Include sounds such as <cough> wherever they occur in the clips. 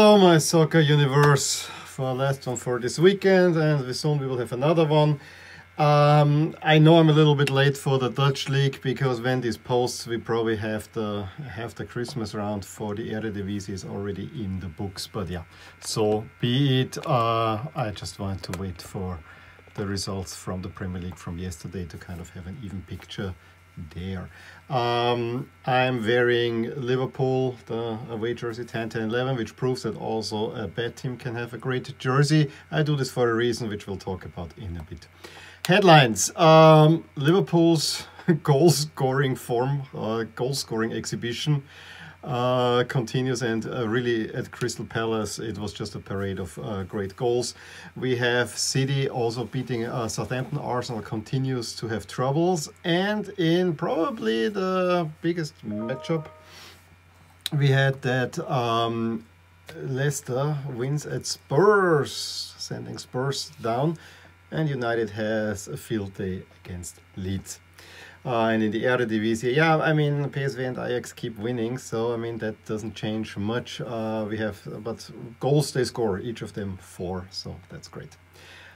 Hello, my soccer universe, for last one for this weekend, and soon we will have another one. Um, I know I'm a little bit late for the Dutch league because when this posts, we probably have the have the Christmas round for the Eredivisie is already in the books. But yeah, so be it. Uh, I just wanted to wait for the results from the Premier League from yesterday to kind of have an even picture there. Um, I'm wearing Liverpool, the away jersey 10 10 11, which proves that also a bad team can have a great jersey. I do this for a reason, which we'll talk about in a bit. Headlines um, Liverpool's <laughs> goal scoring form, uh, goal scoring exhibition uh, continues and uh, really at Crystal Palace it was just a parade of uh, great goals. We have City also beating uh, Southampton. Arsenal continues to have troubles and in probably the biggest matchup we had that um, Leicester wins at Spurs, sending Spurs down and United has a field day against Leeds. Uh, and in the Eredivisie, yeah, I mean PSV and Ajax keep winning, so I mean that doesn't change much. Uh, we have, but goals they score, each of them four, so that's great.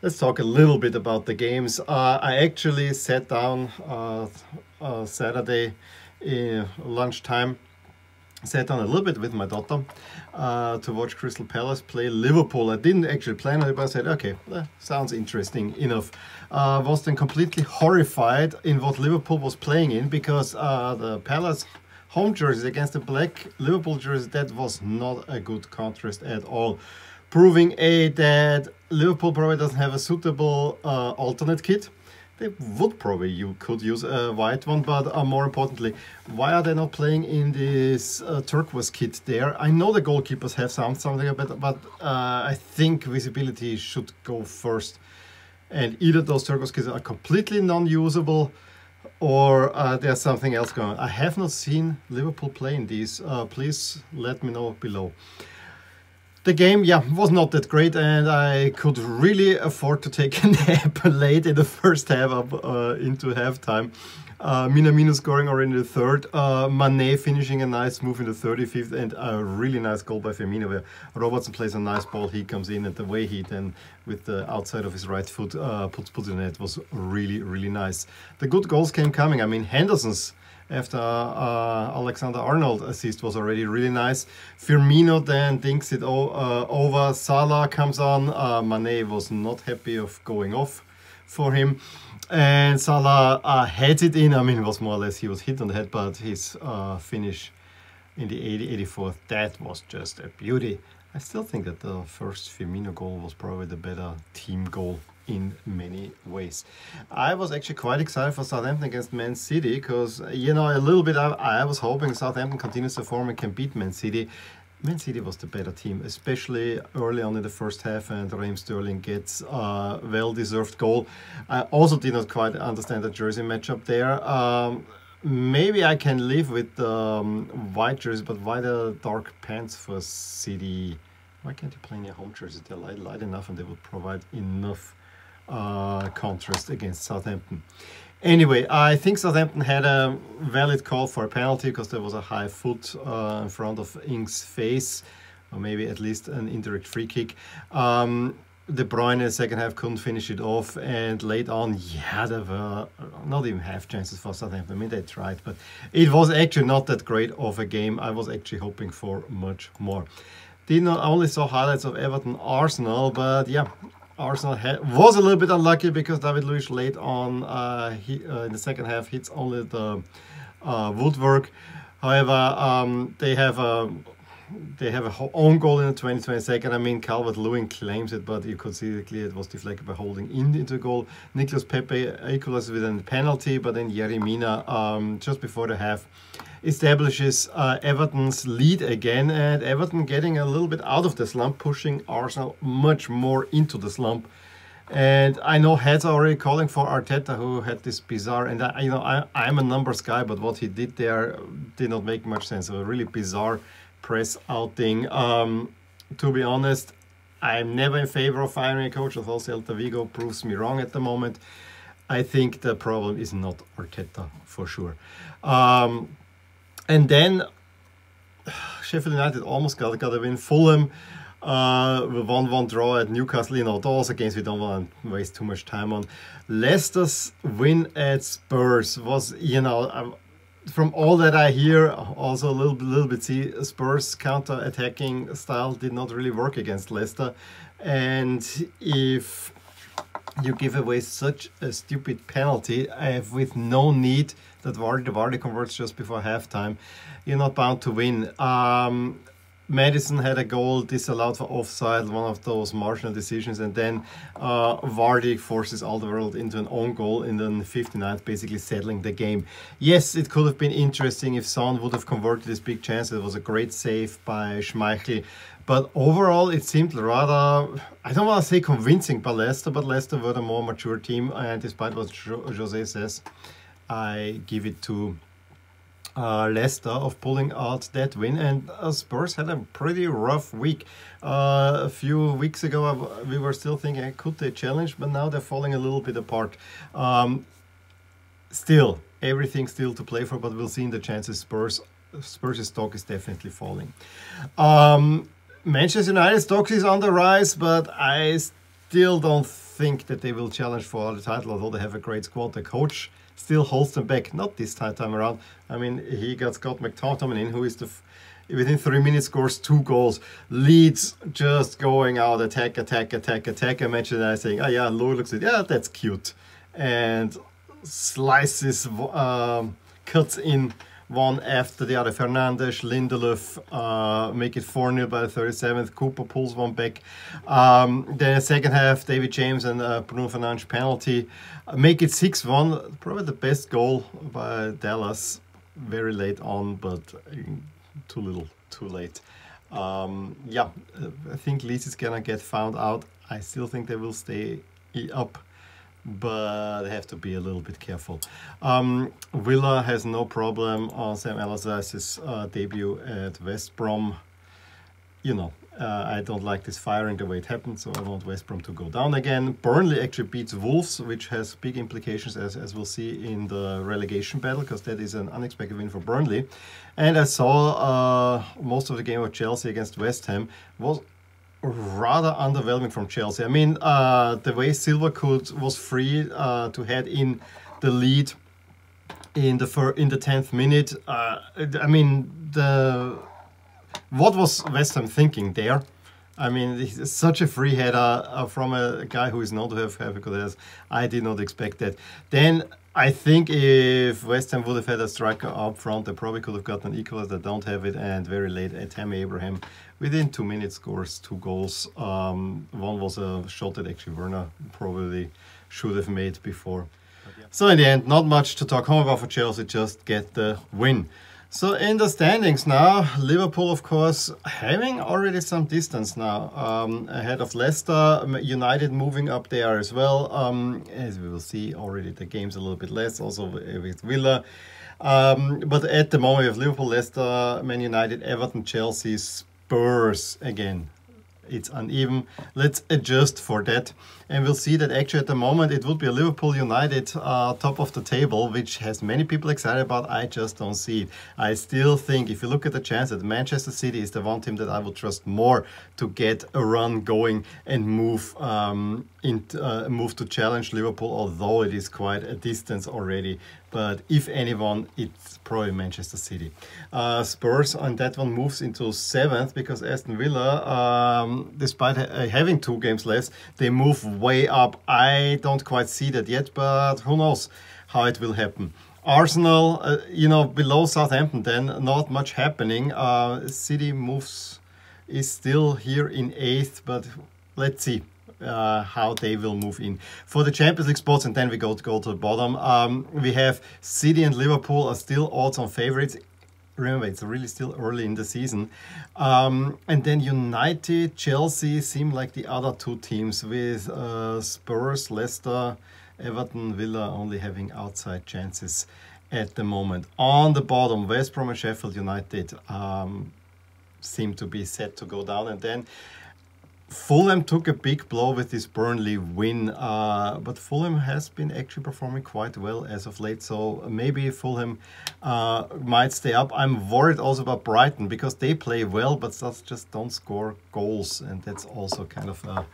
Let's talk a little bit about the games. Uh, I actually sat down uh, uh, Saturday in lunchtime sat down a little bit with my daughter uh, to watch Crystal Palace play Liverpool. I didn't actually plan it, but I said, okay, that sounds interesting enough. Uh, was then completely horrified in what Liverpool was playing in because uh, the Palace home jersey against the black Liverpool jersey, that was not a good contrast at all. Proving A, that Liverpool probably doesn't have a suitable uh, alternate kit they would probably you could use a white one but uh, more importantly why are they not playing in this uh, turquoise kit there? I know the goalkeepers have some something about but uh, i think visibility should go first. And either those turquoise kits are completely non-usable or uh, there's something else going on. I have not seen liverpool playing these uh, please let me know below the game, yeah, was not that great, and I could really afford to take <laughs> a nap late in the first half up uh, into halftime. Uh, Minamino scoring already in the third, uh, Mane finishing a nice move in the 35th, and a really nice goal by Firmino where Robertson plays a nice ball, he comes in, and the way he then, with the outside of his right foot, uh, puts, puts in it was really, really nice. The good goals came coming. I mean, Henderson's after uh, Alexander Arnold assist was already really nice. Firmino then thinks it uh, over. Salah comes on. Uh, Mane was not happy of going off for him. And Salah uh, it in. I mean, it was more or less he was hit on the head, but his uh, finish in the 80 84th, that was just a beauty. I still think that the first Firmino goal was probably the better team goal in many ways. I was actually quite excited for Southampton against Man City because, you know, a little bit I, I was hoping Southampton continues to form and can beat Man City. Man City was the better team, especially early on in the first half, and Raheem Sterling gets a well-deserved goal. I also did not quite understand the jersey matchup there. Um, maybe I can live with the um, white jersey, but why the dark pants for City? Why can't you play in your home jersey? They're light, light enough and they would provide enough uh, contrast against Southampton. Anyway, I think Southampton had a valid call for a penalty because there was a high foot uh, in front of Ings' face, or maybe at least an indirect free kick. Um, De Bruyne in the second half couldn't finish it off, and late on, yeah, there were not even half chances for Southampton. I mean, they tried, but it was actually not that great of a game. I was actually hoping for much more. Did not only saw highlights of Everton Arsenal, but yeah, Arsenal was a little bit unlucky because David Luiz late on uh, he, uh, in the second half hits only the uh, woodwork. However, um, they have a they have a own goal in the 2022nd. I mean, Calvert-Lewin claims it, but you could see clearly it was deflected by holding in into goal. Nicolas Pepe equalizes with a penalty, but then Yerry Mina um, just before the half establishes uh, Everton's lead again, and Everton getting a little bit out of the slump, pushing Arsenal much more into the slump. And I know heads are already calling for Arteta, who had this bizarre, and I, you know, I, I'm a numbers guy, but what he did there did not make much sense. A really bizarre press outing. Um, to be honest, I'm never in favor of firing a coach, although Celta Vigo proves me wrong at the moment. I think the problem is not Arteta for sure. Um, and then <sighs> Sheffield United almost got, got a win. Fulham, uh, 1-1 draw at Newcastle. You know, those games we don't want to waste too much time on. Leicester's win at Spurs was, you know, um, from all that I hear, also a little, little bit see Spurs counter-attacking style did not really work against Leicester. And if you give away such a stupid penalty with no need that Vardy, Vardy converts just before halftime, you're not bound to win. Um, Maddison had a goal disallowed for offside, one of those marginal decisions, and then uh, Vardy forces Alderweireld into an own goal in the 59th, basically settling the game. Yes, it could have been interesting if Son would have converted this big chance. It was a great save by Schmeichel, but overall it seemed rather, I don't want to say convincing by Leicester, but Leicester were the more mature team, and despite what Jose says, I give it to uh, Leicester of pulling out that win. And uh, Spurs had a pretty rough week. Uh, a few weeks ago, we were still thinking, could they challenge? But now they're falling a little bit apart. Um, still, everything still to play for, but we'll see in the chances Spurs Spurs' stock is definitely falling. Um, Manchester United stock is on the rise, but I still don't think that they will challenge for the title, although they have a great squad. The coach still holds them back. Not this time, around. I mean, he got Scott McTominay in, who is the within three minutes scores two goals. Leeds just going out, attack, attack, attack, attack. I mentioned that saying, oh yeah, Louis looks at yeah, that's cute. And slices, um, cuts in one after the other. Fernandes, Lindelof uh, make it 4 0 by the 37th. Cooper pulls one back. Um, then the second half, David James and uh, Bruno Fernandes penalty make it 6 1. Probably the best goal by Dallas. Very late on, but too little, too late. Um, yeah, I think Leeds is gonna get found out. I still think they will stay up but they have to be a little bit careful. Um, Villa has no problem on Sam Allardyce's uh, debut at West Brom. You know, uh, I don't like this firing the way it happened, so I want West Brom to go down again. Burnley actually beats Wolves, which has big implications, as, as we'll see in the relegation battle, because that is an unexpected win for Burnley. And I saw uh, most of the game of Chelsea against West Ham was rather underwhelming from Chelsea. I mean, uh, the way Silva could was free uh, to head in the lead in the fir- in the tenth minute. Uh, I mean, the what was West Ham thinking there? I mean, such a free header uh, from a guy who is to have, have a good head. I did not expect that. Then I think if West Ham would have had a striker up front, they probably could have gotten an equalizer. They don't have it, and very late, at Tammy Abraham within two minutes scores two goals. Um, one was a shot that actually Werner probably should have made before. So in the end, not much to talk home about for Chelsea, just get the win. So in the standings now, Liverpool, of course, having already some distance now um, ahead of Leicester. United moving up there as well. Um, as we will see already, the game's a little bit less, also with Villa. Um, but at the moment, we have Liverpool, Leicester, Man United, Everton, Chelsea, Spurs again. It's uneven. Let's adjust for that. And we'll see that actually at the moment it would be a Liverpool United uh, top of the table, which has many people excited about. I just don't see it. I still think if you look at the chance that Manchester City is the one team that I would trust more to get a run going and move um, in, uh, move to challenge Liverpool, although it is quite a distance already. But if anyone, it's probably Manchester City. Uh, Spurs on that one moves into seventh because Aston Villa, um, despite ha having two games less, they move way up. I don't quite see that yet, but who knows how it will happen. Arsenal, uh, you know, below Southampton, then not much happening. Uh, City moves is still here in eighth, but let's see uh, how they will move in for the Champions League spots. And then we go to go to the bottom. Um, we have City and Liverpool are still odds-on favorites. Remember, it's really still early in the season. Um, and then United, Chelsea seem like the other two teams with uh, Spurs, Leicester, Everton, Villa only having outside chances at the moment. On the bottom, West Brom and Sheffield United um, seem to be set to go down. And then Fulham took a big blow with this Burnley win, uh, but Fulham has been actually performing quite well as of late. So maybe Fulham uh, might stay up. I'm worried also about Brighton because they play well, but just don't score goals, and that's also kind of a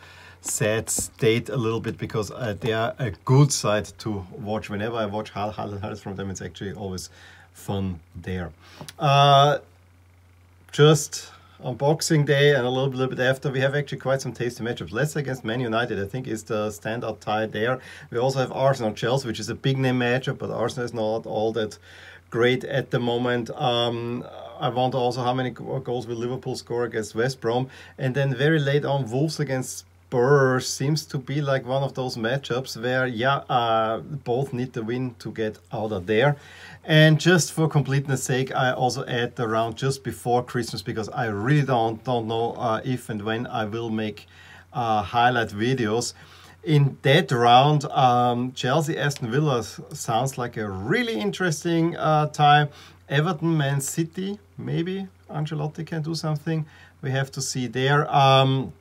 sad state a little bit because uh, they are a good side to watch. Whenever I watch highlights from them, it's actually always fun there. Uh, just on Boxing Day and a little, little bit after, we have actually quite some tasty matchups. Leicester against Man United, I think, is the standout tie there. We also have Arsenal Chelsea, which is a big name matchup, but Arsenal is not all that great at the moment. Um, I wonder also how many goals will Liverpool score against West Brom. And then very late on, Wolves against Seems to be like one of those matchups where, yeah, uh, both need the win to get out of there. And just for completeness sake, I also add the round just before Christmas because I really don't don't know uh, if and when I will make uh, highlight videos. In that round, um, Chelsea Aston Villa sounds like a really interesting uh, tie. Everton Man City, maybe Ancelotti can do something. We have to see there. Um,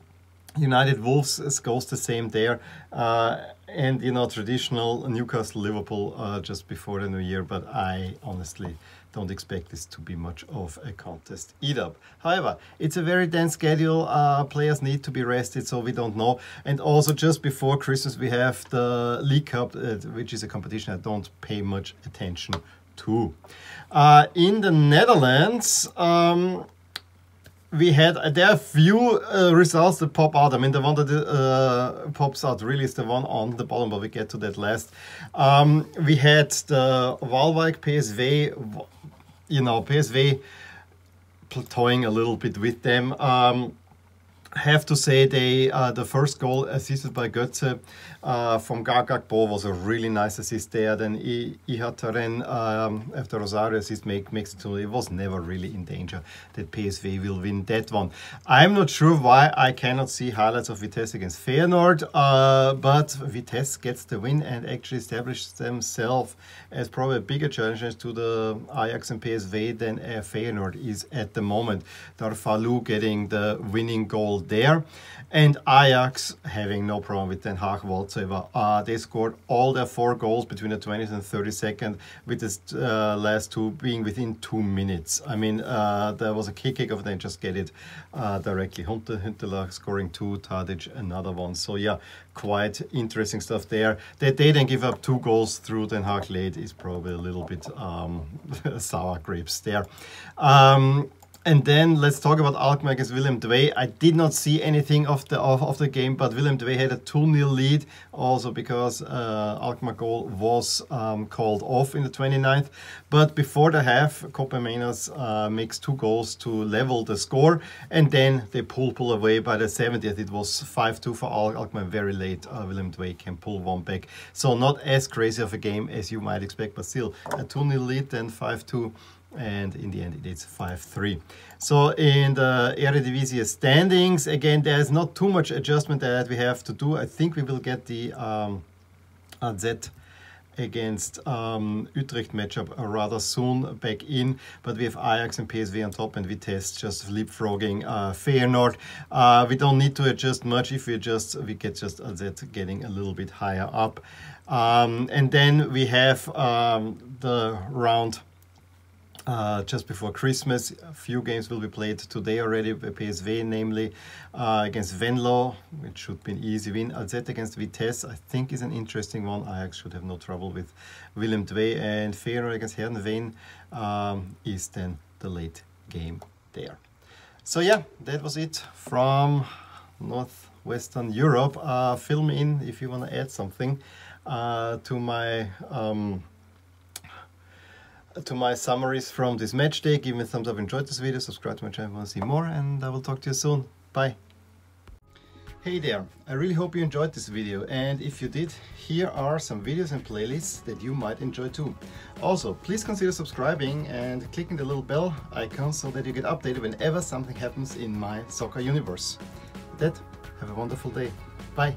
United Wolves goes the same there. Uh, and, you know, traditional Newcastle Liverpool uh, just before the new year, but I honestly don't expect this to be much of a contest either. However, it's a very dense schedule. Uh, players need to be rested, so we don't know. And also, just before Christmas, we have the League Cup, uh, which is a competition I don't pay much attention to. Uh, in the Netherlands, um, we had uh, there are few uh, results that pop out. I mean, the one that uh, pops out really is the one on the bottom, but we get to that last. Um, we had the Waalwijk PSV, you know, PSV toying a little bit with them. Um, have to say they uh, the first goal assisted by Götze uh, from Gakpo was a really nice assist there. Then Ihattaren um, after Rosario assist make, makes it to it was never really in danger that PSV will win that one. I'm not sure why I cannot see highlights of Vitesse against Feyenoord, uh, but Vitesse gets the win and actually establishes themselves as probably a bigger challenge to the Ajax and PSV than uh, Feyenoord is at the moment. Darfalou getting the winning goal there. And Ajax having no problem with Den Haag Uh, they scored all their four goals between the 20th and 32nd, with the uh, last two being within two minutes. I mean, uh, there was a kick kick of then just get it uh, directly. Huntelaar scoring two, Tadic another one. So yeah, quite interesting stuff there. That they then give up two goals through Den Haag late is probably a little bit um, <laughs> sour grapes there. Um, and then let's talk about Alkmaar against Willem II. I did not see anything of the of, of the game, but Willem II had a 2-0 lead also because uh, Alkmaar goal was um, called off in the 29th. But before the half, Koopmeiners uh, makes two goals to level the score, and then they pull pull away by the 70th. It was 5-2 for Alkmaar, very late. Uh, Willem can pull one back. So not as crazy of a game as you might expect, but still a 2-0 lead, then 5-2 and in the end it is 5-3. So in the Eredivisie standings, again, there's not too much adjustment that we have to do. I think we will get the um, AZ against um, Utrecht matchup rather soon back in, but we have Ajax and PSV on top and Vitesse just leapfrogging uh, Feyenoord. Uh, we don't need to adjust much. If we adjust, we get just AZ getting a little bit higher up. Um, and then we have um, the round uh, just before Christmas. A few games will be played today already by PSV, namely uh, against Venlo, which should be an easy win. AZ against Vitesse, I think is an interesting one. Ajax should have no trouble with Willem II. And Feyenoord against Heerenveen um, is then the late game there. So yeah, that was it from Northwestern Europe. Uh, fill me in if you want to add something uh, to my... Um, to my summaries from this match day. Give me a thumbs up, enjoyed this video, subscribe to my channel if you want to see more, and I will talk to you soon. Bye! Hey there, I really hope you enjoyed this video and if you did, here are some videos and playlists that you might enjoy too. Also, please consider subscribing and clicking the little bell icon so that you get updated whenever something happens in my soccer universe. With that, have a wonderful day. Bye!